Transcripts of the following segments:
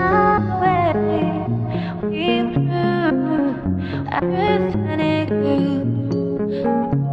away. We grew, everything you.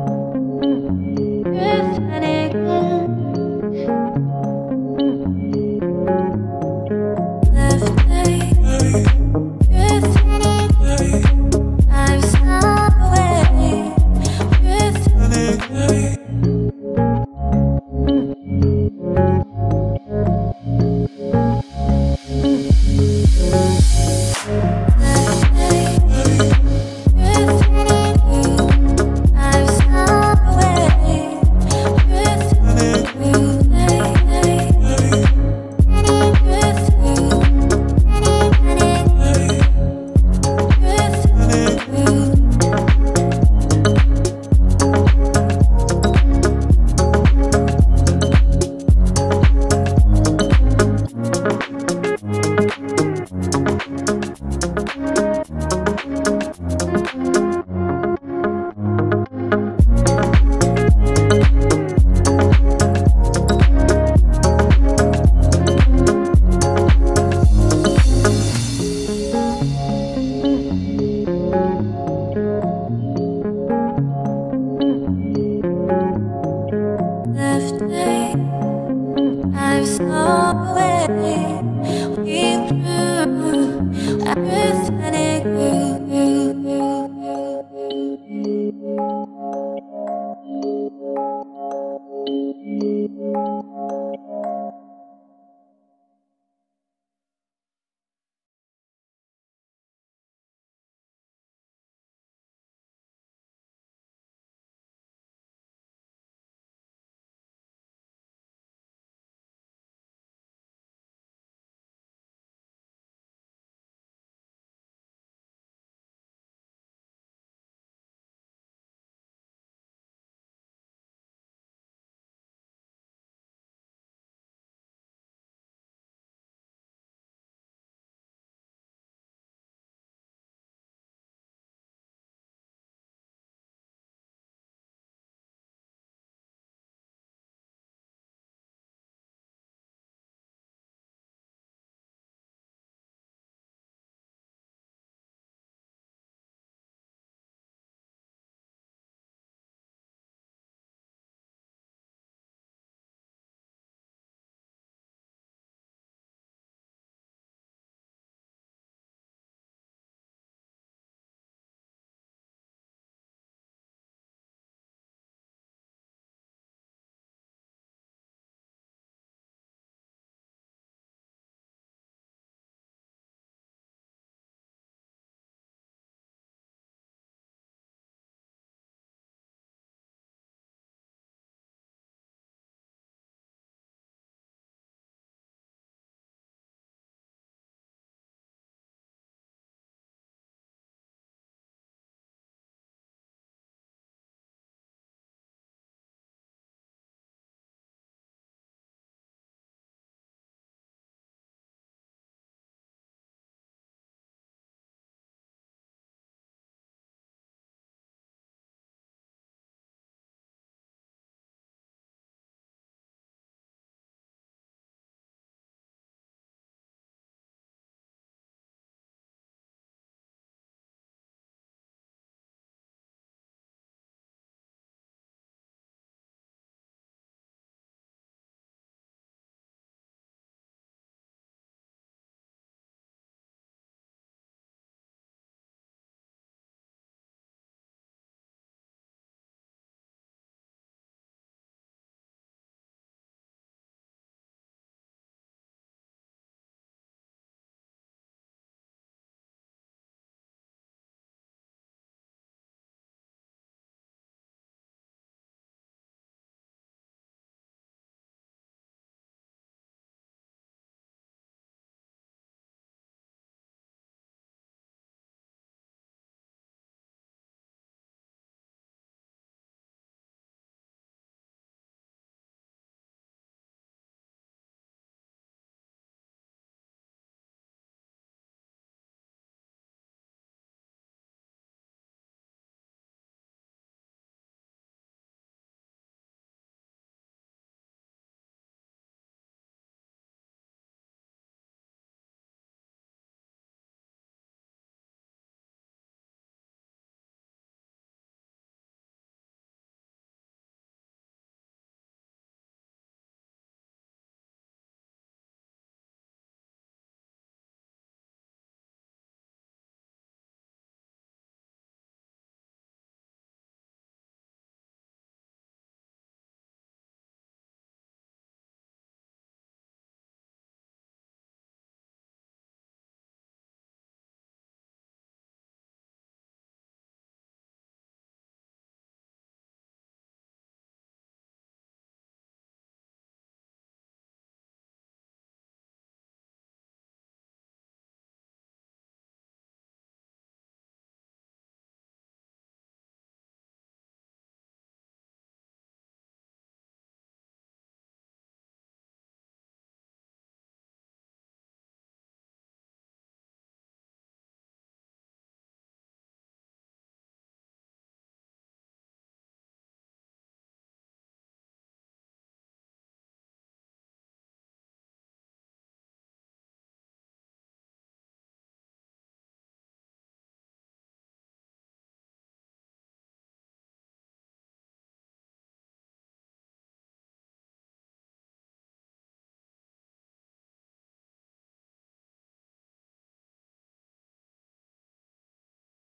Grew, everything grew.